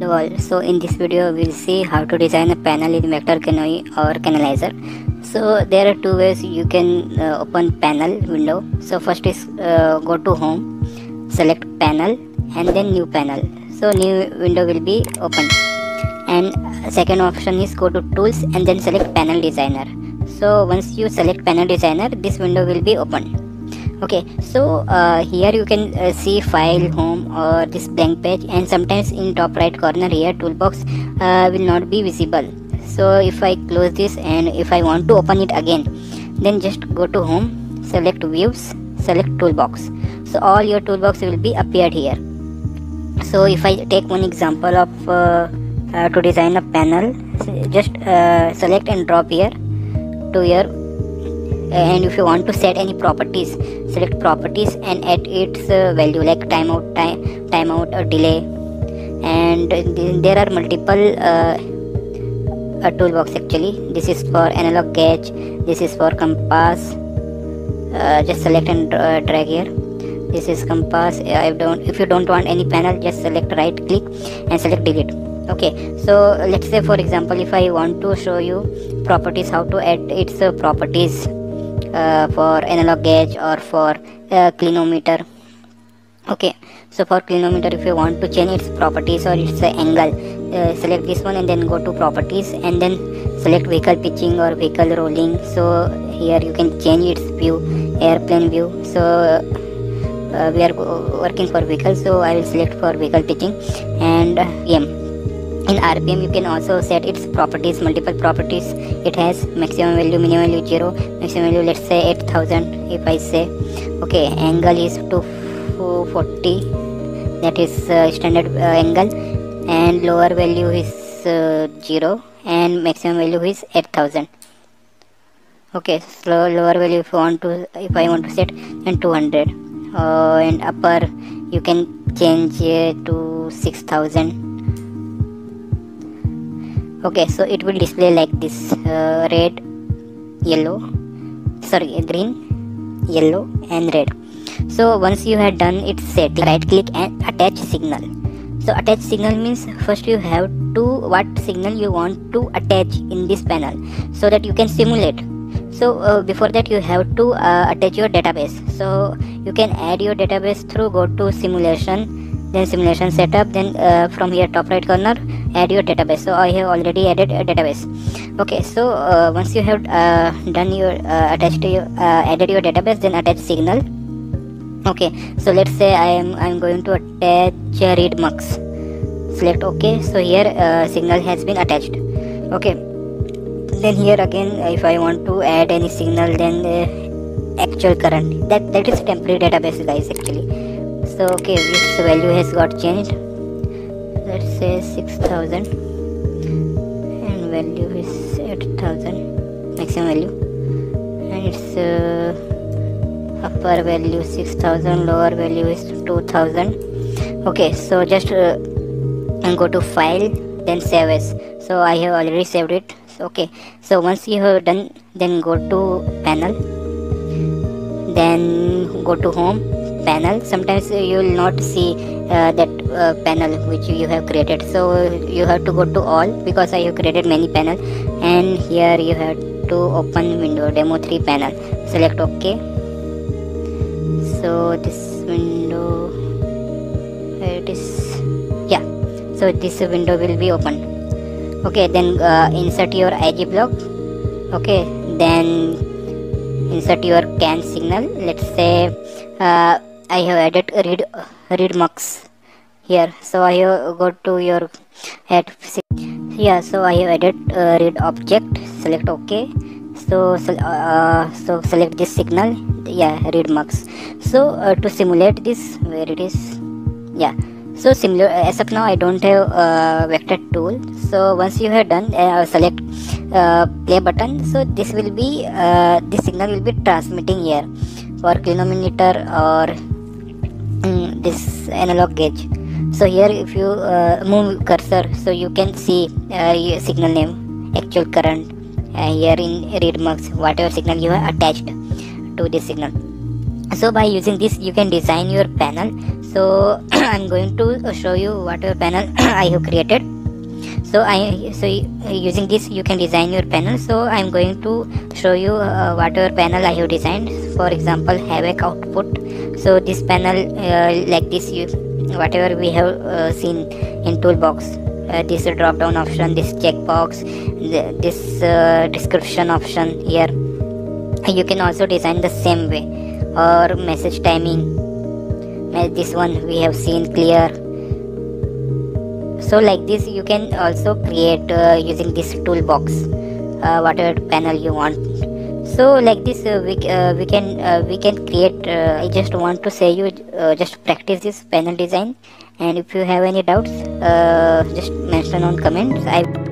so in this video we'll see how to design a panel in vector CANoe or CANalyzer. So there are two ways you can uh, open panel window. So first is uh, go to home select panel and then new panel. So new window will be opened. and second option is go to tools and then select panel designer. So once you select panel designer this window will be open okay so uh, here you can uh, see file home or this blank page and sometimes in top right corner here toolbox uh, will not be visible. So if i close this and if i want to open it again then just go to home select views select toolbox. So all your toolbox will be appeared here. So if i take one example of uh, uh, to design a panel just uh, select and drop here to your and if you want to set any properties select properties and add its uh, value like timeout time timeout or delay. And there are multiple uh, uh, toolbox actually. This is for analog gauge this is for compass uh, just select and uh, drag here. This is compass i don't if you don't want any panel just select right click and select delete. Okay so let's say for example if i want to show you properties how to add its uh, properties. uh, for analog gauge or for uh, clinometer. Okay so for clinometer if you want to change its properties or its uh, angle uh, select this one and then go to properties and then select vehicle pitching or vehicle rolling. So here you can change its view airplane view. So uh, we are working for vehicle so i will select for vehicle pitching and m. In rpm you can also set its properties multiple properties it has maximum value minimum value 0 maximum value let's say 8000 if i say okay angle is 240 that is uh, standard uh, angle and lower value is uh, 0 and maximum value is 8000 okay so lower value if you want to if i want to set then 200 uh, and upper you can change to 6000 okay so it will display like this uh, red yellow sorry green yellow and red. So once you have done its setting right click and attach signal. So attach signal means first you have to what signal you want to attach in this panel so that you can simulate. So uh, before that you have to uh, attach your database. So you can add your database through go to simulation then simulation setup then uh, from here top right corner add your database. So i have already added a database. Okay so uh, once you have uh, done your uh, attached your uh, added your database then attach signal. Okay so let's say i am i'm going to attach uh, read mux select ok. So here uh, signal has been attached. Okay then here again if i want to add any signal then actual current. That that is temporary database guys actually so okay its value has got changed. Let's say 6000 and value is 8000 maximum value. And its uh, upper value 6000 lower value is 2000 okay so just uh, and go to file then save as. So i have already saved it. So, okay. So once you have done then go to panel. Then go to home panel. Sometimes you will not see uh, that uh, panel which you have created. So you have to go to all because i have created many panel. And here you have to open window demo 3 panel. Select ok. So this window it is yeah. So this window will be open okay then uh, insert your ig block. Okay then insert your can signal. Let's say uh, I have added read read mux here. So I have go to your head. Yeah so I have added uh, read object. Select ok so uh, so select this signal. Yeah read mux so uh, to simulate this where it is. Yeah. So similar as of now I don't have uh, vector tool. So once you have done uh, select uh, play button. So this will be uh, this signal will be transmitting here for clinometer or this analog gauge. So here if you uh, move cursor so you can see uh, signal name actual current uh, here in read mux whatever signal you have attached to this signal. So by using this you can design your panel. So i'm going to show you whatever panel i have created so i so using this you can design your panel. So i'm going to show you uh, whatever panel i have designed. For example HVAC output. So this panel uh, like this you whatever we have uh, seen in toolbox. Uh, this drop down option this checkbox this uh, description option here. You can also design the same way. Or message timing. This one we have seen clear so like this you can also create uh, using this toolbox uh, whatever panel you want. So like this uh, we, uh, we can uh, we can create uh, i just want to say you just practice this panel design. And if you have any doubts just mention on comments. I